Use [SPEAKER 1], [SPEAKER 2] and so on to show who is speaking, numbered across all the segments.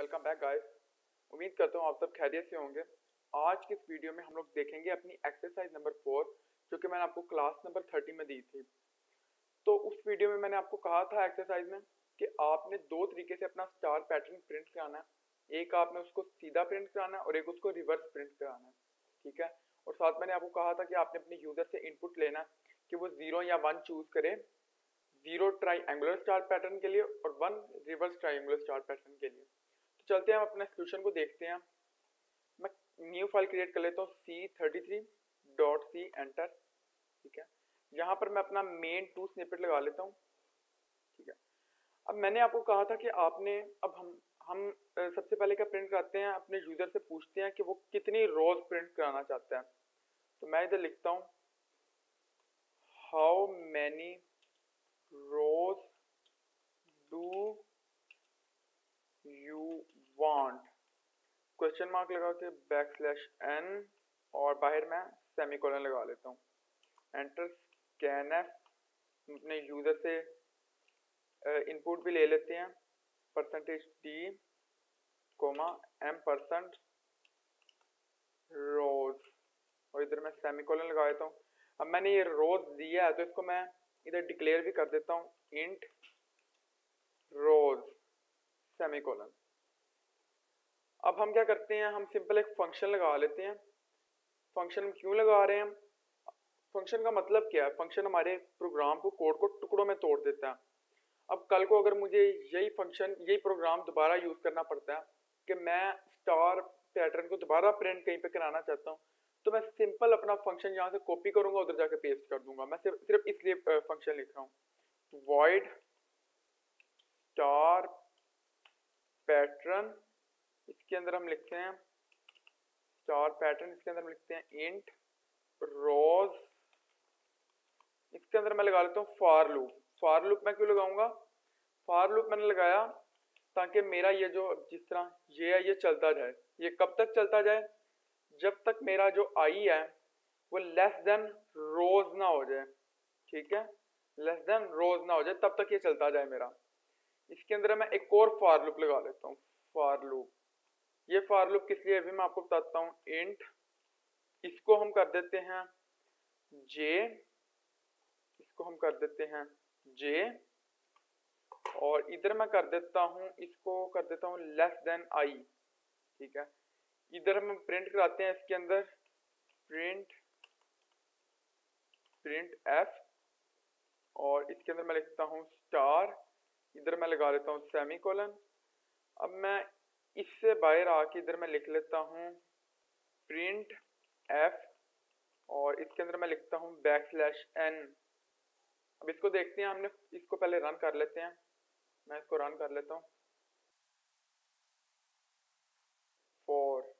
[SPEAKER 1] Welcome back guys. उम्मीद करता हूँ आप सब खैरियत से होंगे। आज की इस वीडियो में हम लोग देखेंगे अपनी एक्सरसाइज नंबर फोर, जो कि मैंने आपको क्लास नंबर थर्टी में दी थी। तो उस वीडियो में मैंने आपको कहा था एक्सरसाइज में कि आपने दो तरीके से अपना स्टार पैटर्न प्रिंट कराना है। एक आपने उसको सीधा प्रिंट कराना है और एक उसको रिवर्स प्रिंट कराना है, ठीक है? और साथ मैंने आपको कहा था कि आपने अपने यूज़र से इनपुट लेना कि वो ज़ीरो या वन चूज़ करे, ज़ीरो ट्राई स्टार पैटर्न के लिए और one reverse triangular star pattern के लिए। चलते हैं, हम अपने सोल्यूशन को देखते हैं। मैं न्यू फ़ाइल क्रिएट कर लेता हूँ C thirty three dot C enter ठीक है? यहाँ पर मैं अपना मेन टू स्निपेट लगा लेता हूँ, ठीक है? अब मैंने आपको कहा था कि आपने, अब हम हम सबसे पहले क्या प्रिंट कराते हैं, अपने यूज़र से पूछते हैं कि वो कितनी रोज प्रिंट कराना चाहते हैं। तो मैं इधर लिखता हूँ how many rows do you want. Question mark लगा के बैक स्लैश एन और बाहर मैं सेमीकोलन लगा लेता हूँ। एंटर स्कैन एफ़ अपने यूज़र से इनपुट भी ले लेते हैं। Percentage D comma M percent rows और इधर मैं सेमीकोलन लगा देता हूँ। अब मैंने ये रोज दिया है तो इसको मैं इधर डिक्लेयर भी कर देता हूँ। इंट रोज सेमीकोलन अब हम क्या करते हैं, हम सिंपल एक फ़ंक्शन लगा लेते हैं। फ़ंक्शन क्यों लगा रहे हैं? फ़ंक्शन का मतलब क्या है? फ़ंक्शन हमारे प्रोग्राम को कोड को टुकड़ों में तोड़ देता है। अब कल को अगर मुझे यही फ़ंक्शन यही प्रोग्राम दोबारा यूज़ करना पड़ता है कि मैं स्टार पैटर्न को दोबारा प्रिंट कहीं पे कराना चाहता हूँ तो मैं सिंपल अपना फ़ंक्शन यहाँ से कॉपी करूँगा, उधर जाके पेस्ट कर दूँगा। मैं सिर्फ़ सिर्फ़ इसलिए फ़ंक्शन लिख रहा हूँ। वॉइड स्टार पैटर्न इसके अंदर हम लिखते हैं स्टार पैटर्न इसके अंदर हम लिखते हैं इंट रोज इसके अंदर मैं लगा लेता हूँ फार लूप फार लूप मैं क्यों लगाऊँगा? फार लूप मैंने लगाया ताकि मेरा ये जो, जिस तरह ये है, ये चलता जाए. ये कब तक चलता जाए? जब तक मेरा जो आई है, वो लेस देन रोज ना हो जाए. ठीक है? लेस देन रोज ना हो जाए, तब तक ये चलता जाए मेरा. इसके अंदर मैं एक और फार लूप लगा लेता हूँ. फार लूप ये फार लूप किस लिए अभी मैं आपको बताता हूँ। इंट इसको हम कर देते हैं जे इसको हम कर देते हैं जे और इधर मैं कर देता हूँ, इसको कर देता हूँ लेस देन आई ठीक है? इधर हम प्रिंट कराते हैं इसके अंदर प्रिंट प्रिंट एफ़ और इसके अंदर मैं लिखता हूँ स्टार इधर मैं लगा लेता हूँ सेमी कोलन अब मैं इससे बाहर आके इधर मैं लिख लेता हूँ प्रिंट एफ़ और इसके अंदर मैं लिखता हूँ बैक स्लैश एन अब इसको देखते हैं, हमने इसको पहले रन कर लेते हैं। मैं इसको रन कर लेता हूँ। फोर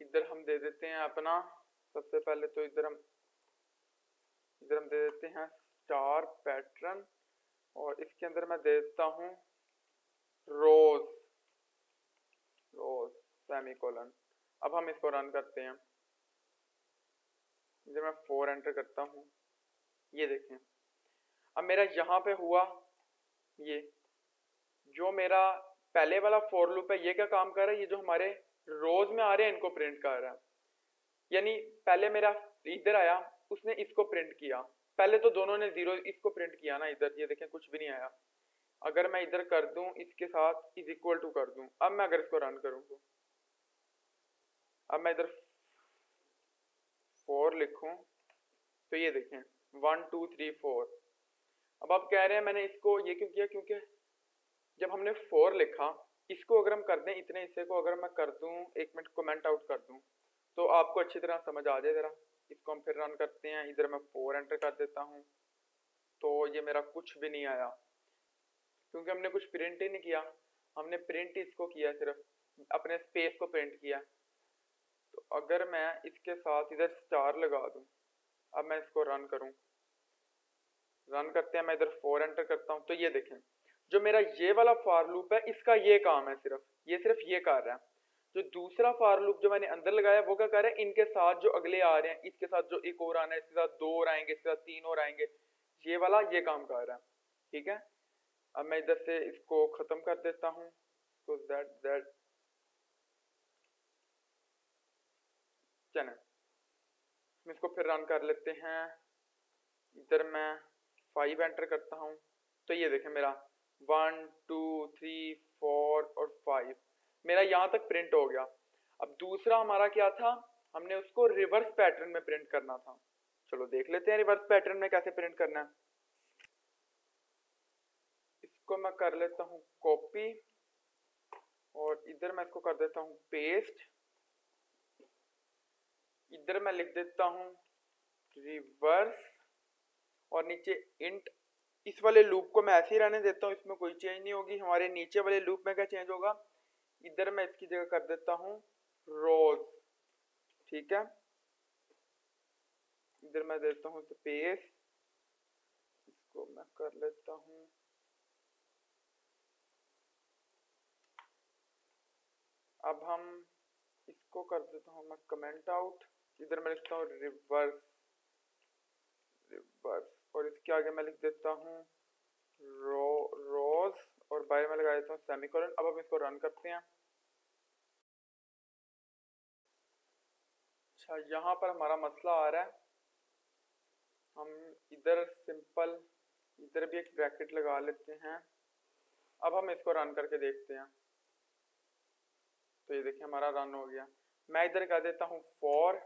[SPEAKER 1] इधर हम दे देते हैं अपना। सबसे पहले तो इधर हम इधर हम दे देते हैं स्टार पैटर्न और इसके अंदर मैं दे देता हूँ रोज रोज सेमीकोलन अब हम इसको रन करते हैं। इधर मैं फोर एंटर करता हूँ, ये देखें। अब मेरा यहाँ पे हुआ ये। जो मेरा पहले वाला फोर लूप है, ये क्या काम कर रहा है? ये जो हमारे रोज में आ रहे हैं, इनको प्रिंट कर रहा है। यानी पहले मेरा इधर आया, उसने इसको प्रिंट किया। पहले तो दोनों ने ज़ीरो इसको प्रिंट किया ना इधर। ये देखें, कुछ भी नहीं आया। अगर मैं इधर कर दूँ, इसके साथ इज़ इक्वल टू कर दूँ। अब मैं अगर इसको रन करूँ तो अब मैं इधर फोर लिखूं। तो ये देखें वन टू थ्री फोर अब आप कह रहे हैं मैंने इसको ये क्यों किया? क्योंकि जब हमने फोर लिखा, इसको अगर हम कर दें, इतने हिस्से को अगर मैं कर दूँ, एक मिनट कमेंट आउट कर दूँ तो आपको अच्छी तरह समझ आ जाए ज़रा। इसको हम फिर रन करते हैं। इधर मैं फोर एंटर कर देता हूँ। तो ये मेरा कुछ भी नहीं आया। क्योंकि हमने कुछ प्रिंट ही नहीं किया। हमने प्रिंट इसको किया सिर्फ़, अपने स्पेस को प्रिंट किया। तो अगर मैं इसके साथ इधर स्टार लगा दूँ, अब मैं इसको रन करूँ। रन करते हैं, मैं इधर फोर एंटर करता हूँ तो ये देखें। जो मेरा ये वाला फार लूप है, इसका ये काम है सिर्फ़। ये सिर्फ़ ये कर रहा है। जो दूसरा फार लूप जो मैंने अंदर लगाया, वो क्या कर रहा है? इनके साथ जो अगले आ रहे हैं, इसके साथ जो एक और आना है, इसके साथ दो और आएँगे, इसके साथ तीन और आएँगे। ये वाला ये काम कर रहा है। ठीक है? अब मैं इधर से इसको ख़त्म कर देता हूँ। तो दैट दैट चले। इसको फिर रन कर लेते हैं। इधर मैं फाइव एंटर करता हूँ। तो ये देखें मेरा वन टू थ्री फोर और फाइव मेरा यहाँ तक प्रिंट हो गया। अब दूसरा हमारा क्या था? हमने उसको रिवर्स पैटर्न में प्रिंट करना था। चलो देख लेते हैं रिवर्स पैटर्न में कैसे प्रिंट करना है। इसको मैं कर लेता हूँ कॉपी और इधर मैं इसको कर देता हूँ पेस्ट इधर मैं लिख देता हूँ रिवर्स और नीचे इंट इस वाले लूप को मैं ऐसे ही रहने देता हूँ, इसमें कोई चेंज नहीं होगी। हमारे नीचे वाले लूप में क्या चेंज होगा? इधर मैं इसकी जगह कर देता हूँ रोज ठीक है? इधर मैं देता हूँ स्पेस इसको मैं कर लेता हूँ अब हम इसको कर देता हूँ, मैं कमेंट आउट इधर मैं लिखता हूँ रिवर्स रिवर्स और इसके आगे मैं लिख देता हूँ रो रोज और बाहर मैं लगा देता हूँ सेमिकोलन अब हम इसको रन करते हैं। अच्छा यहाँ पर हमारा मसला आ रहा है। हम इधर सिंपल इधर भी एक ब्रैकेट लगा लेते हैं। अब हम इसको रन करके देखते हैं। तो ये देखिए हमारा रन हो गया। मैं इधर कर देता हूँ फॉर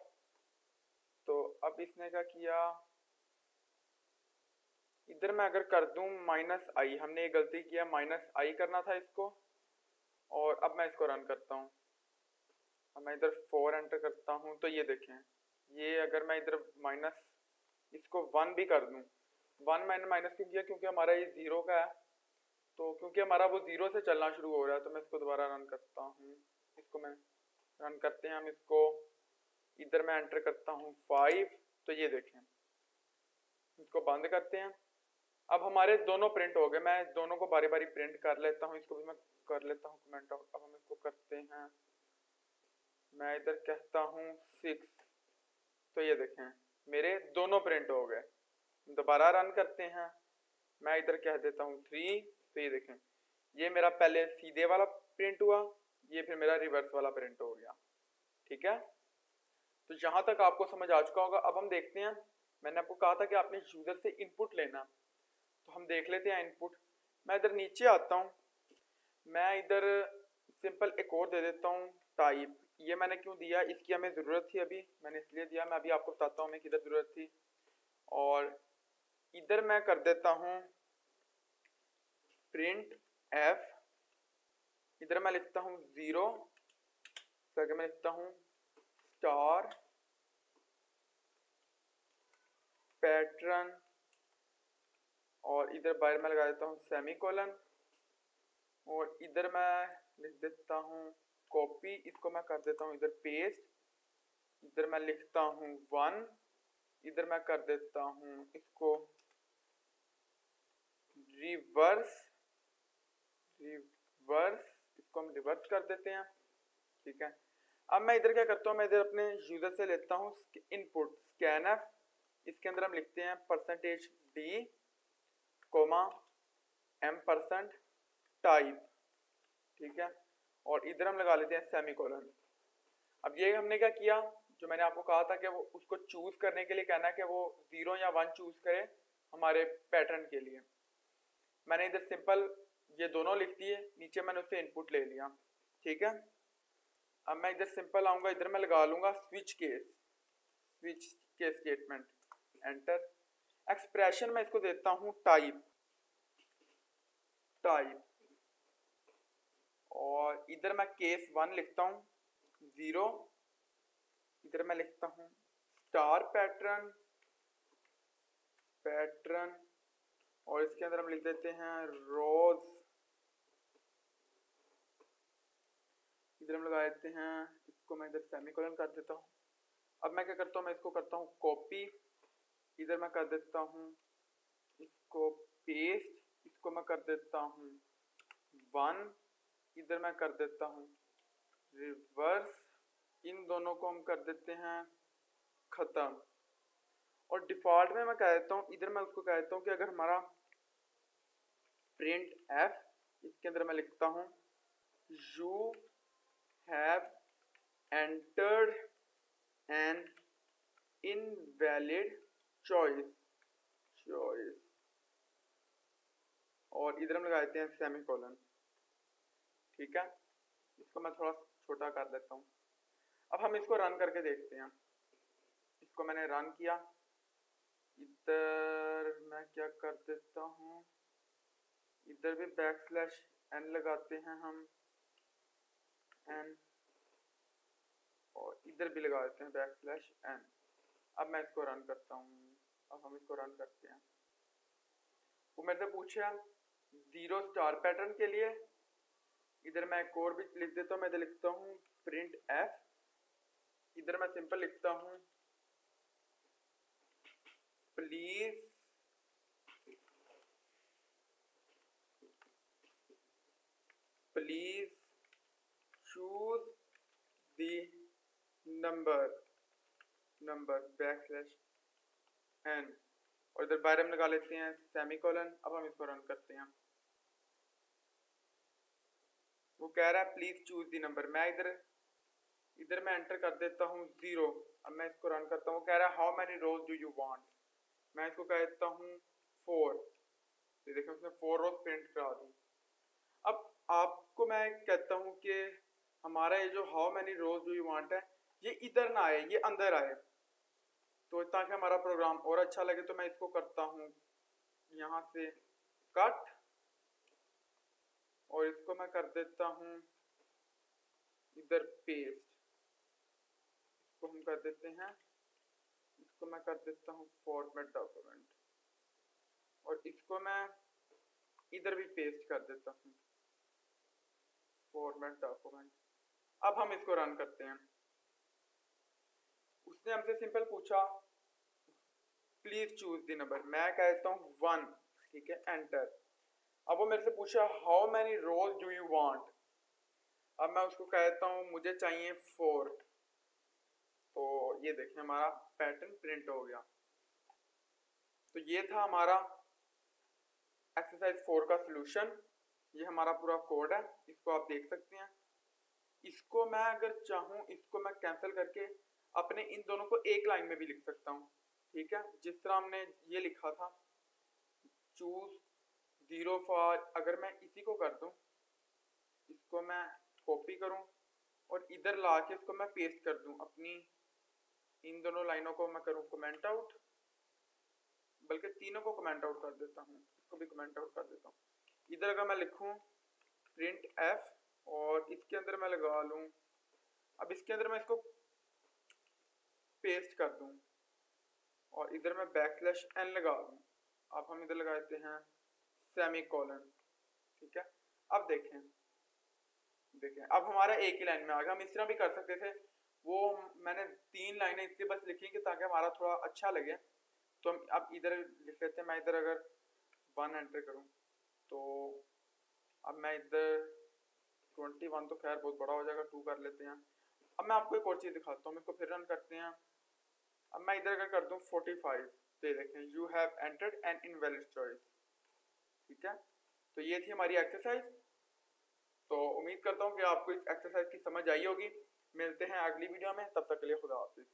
[SPEAKER 1] तो अब इसने क्या किया? इधर मैं अगर कर दूँ माइनस आई हमने ये गलती किया माइनस आई करना था इसको, और अब मैं इसको रन करता हूँ। अब मैं इधर फोर एंटर करता हूँ तो ये देखें, ये अगर मैं इधर माइनस इसको वन भी कर दूँ वन मैंने माइनस क्यों किया? क्योंकि हमारा ये ज़ीरो का है। तो क्योंकि हमारा वो ज़ीरो से चलना शुरू हो रहा है तो मैं इसको दोबारा रन करता हूँ। इसको मैं रन करते हैं, हम इसको इधर मैं एंटर करता हूँ फाइव तो ये देखें। इसको बंद करते हैं। अब हमारे दोनों प्रिंट हो गए। मैं दोनों को बारी बारी प्रिंट कर लेता हूँ। इसको भी मैं कर लेता हूँ कमेंट आउट अब हम इसको करते हैं। मैं इधर कहता हूँ सिक्स तो ये देखें। मेरे दोनों प्रिंट हो गए। दोबारा रन करते हैं। मैं इधर कह देता हूँ थ्री तो ये देखें। ये मेरा पहले सीधे वाला प्रिंट हुआ। ये फिर मेरा रिवर्स वाला प्रिंट हो गया। ठीक है? तो यहाँ तक आपको समझ आ चुका होगा, अब हम देखते हैं। मैंने आपको कहा था कि आपने यूज़र से इनपुट लेना। तो हम देख लेते हैं इनपुट मैं इधर नीचे आता हूँ। मैं इधर सिंपल एक और दे देता हूँ टाइप ये मैंने क्यों दिया? इसकी हमें ज़रूरत थी अभी। मैंने इसलिए दिया। मैं अभी आपको बताता हूँ हमें किधर ज़रूरत थी। और इधर मैं कर देता हूँ प्रिंट एफ़ इधर मैं लिखता हूँ ज़ीरो आगे मैं लिखता हूँ स्टार पैटर्न और इधर बाहर मैं लगा देता हूँ सेमी कोलन और इधर मैं लिख देता हूँ कॉपी इसको मैं कर देता हूँ इधर पेस्ट इधर मैं लिखता हूँ वन इधर मैं कर देता हूँ इसको रिवर्स रिवर्स इसको हम रिवर्स कर देते हैं। ठीक है? अब मैं इधर क्या करता हूँ? मैं इधर अपने यूज़र से लेता हूँ इनपुट स्कैन एफ़ इसके अंदर हम लिखते हैं percentage D comma M percent type ठीक है? और इधर हम लगा लेते हैं सेमी कोलन अब ये हमने क्या किया? जो मैंने आपको कहा था कि वो उसको चूज़ करने के लिए कहना है कि वो ज़ीरो या वन चूज़ करे हमारे पैटर्न के लिए। मैंने इधर सिंपल ये दोनों लिख दिए नीचे मैंने उससे इनपुट ले लिया। ठीक है? अब मैं इधर सिंपल आऊँगा, इधर मैं लगा लूँगा switch case switch case statement enter expression में इसको देता हूँ टाइप टाइप और इधर मैं केस वन लिखता हूँ ज़ीरो इधर मैं लिखता हूँ स्टार पैटर्न पैटर्न और इसके अंदर हम लिख देते हैं रोज इधर हम लगा देते हैं, इसको मैं इधर सेमीकोलन कर देता हूँ। अब मैं क्या करता हूँ, मैं इसको करता हूँ कॉपी इधर मैं कर देता हूँ इसको पेस्ट इसको मैं कर देता हूँ वन इधर मैं कर देता हूँ रिवर्स इन दोनों को हम कर देते हैं ख़त्म। और डिफ़ॉल्ट में मैं कह देता हूँ, इधर मैं उसको कह देता हूँ कि अगर हमारा प्रिंट एफ़ इसके अंदर मैं लिखता हूँ you have entered an invalid choice choice और इधर हम लगा देते हैं सेमी कॉलन ठीक है? इसको मैं थोड़ा छोटा कर देता हूँ। अब हम इसको रन करके देखते हैं। इसको मैंने रन किया। इधर मैं क्या कर देता हूँ? इधर भी बैक स्लैश एन लगाते हैं हम। एन और इधर भी लगा देते हैं बैक स्लैश एन अब मैं इसको रन करता हूँ। अब हम इसको रन करते हैं। वो मेरे से पूछा ज़ीरो स्टार पैटर्न के लिए। इधर मैं एक और भी लिख देता हूँ, मैं इधर लिखता हूँ प्रिंट एफ़ इधर मैं सिंपल लिखता हूँ। Please please number number backslash N और इधर बाहर हम लगा लेते हैं सेमी कॉलन अब हम इसको रन करते हैं। वो कह रहा है प्लीज़ चूज़ दी नंबर मैं इधर इधर मैं एंटर कर देता हूँ ज़ीरो अब मैं इसको रन करता हूँ। कह रहा है how many rows do you want मैं इसको कह देता हूँ फोर ये देखें उसने फोर रोज प्रिंट करा दी। अब आपको मैं कहता हूँ कि हमारा ये जो how many rows do you want है, ये इधर ना आए, ये अंदर आए। तो ताकि हमारा प्रोग्राम और अच्छा लगे तो मैं इसको करता हूँ। यहाँ से कट और इसको मैं कर देता हूँ इधर पेस्ट इसको हम कर देते हैं, इसको मैं कर देता हूँ फॉर्मेट डॉक्यूमेंट और इसको मैं इधर भी पेस्ट कर देता हूँ। फॉर्मेट डॉक्यूमेंट अब हम इसको रन करते हैं। उसने हमसे सिंपल पूछा प्लीज़ चूज़ दी नंबर मैं कहता हूँ वन ठीक है? एंटर अब वो मेरे से पूछा how many rows do you want अब मैं उसको कहता हूँ, मुझे चाहिए फोर तो ये देखें, हमारा पैटर्न प्रिंट हो गया। तो ये था हमारा एक्सरसाइज फोर का सोल्यूशन ये हमारा पूरा कोड है। इसको आप देख सकते हैं। इसको मैं अगर चाहूँ, इसको मैं कैंसिल करके अपने इन दोनों को एक लाइन में भी लिख सकता हूँ। ठीक है? जिस तरह हमने ये लिखा था चूज़ ज़ीरो फॉर अगर मैं इसी को कर दूँ, इसको मैं कॉपी करूँ और इधर ला के इसको मैं पेस्ट कर दूँ, अपनी इन दोनों लाइनों को मैं करूँ कमेंट आउट बल्कि तीनों को कमेंट आउट कर देता हूँ, इसको भी कमेंट आउट कर देता हूँ। इधर अगर मैं लिखूं प्रिंट एफ़ और इसके अंदर मैं लगा लूँ। अब इसके अंदर मैं इसको पेस्ट कर दूँ और इधर मैं बैक स्लैश एन लगा दूँ। अब हम इधर लगा देते हैं सेमी कॉलन ठीक है? अब देखें देखें। अब हमारा एक ही लाइन में आ गया। हम इस तरह भी कर सकते थे। वो मैंने तीन लाइनें इसलिए बस लिखी कि ताकि हमारा थोड़ा अच्छा लगे। तो हम अब इधर लिख लेते हैं। मैं इधर अगर वन एंटर करूँ तो अब मैं इधर ट्वेंटी वन तो खैर बहुत बड़ा हो जाएगा टू कर लेते हैं। अब मैं आपको एक और चीज़ दिखाता हूँ इसको फिर रन करते हैं। अब मैं इधर अगर कर दूँ फोर्टी फाइव तो देखें। You have entered an invalid choice ठीक है? तो ये थी हमारी एक्सरसाइज तो उम्मीद करता हूँ कि आपको इस एक्सरसाइज की समझ आई होगी। मिलते हैं अगली वीडियो में। तब तक के लिए खुदा हाफिज़।